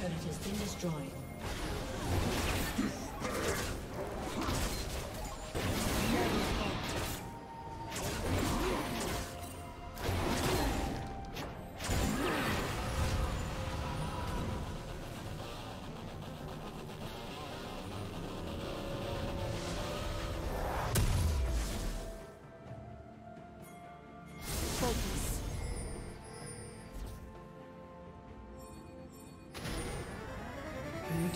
Turret has been destroyed. Focus.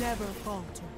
Never falter.